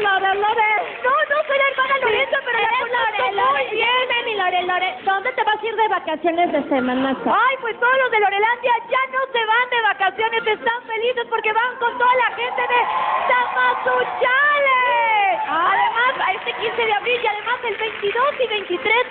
Lore, Lore. No, no soy la hermana Lorenza, pero la eh, Lore, Lore. Muy bien, mi Lore, Lore. ¿Dónde te vas a ir de vacaciones de semana? Ay, pues todos los de Lorelandia ya no se van de vacaciones. Están felices porque van con toda la gente de Tamasuchale. Ah. Además, a este 15 de abril y además el 22 y 23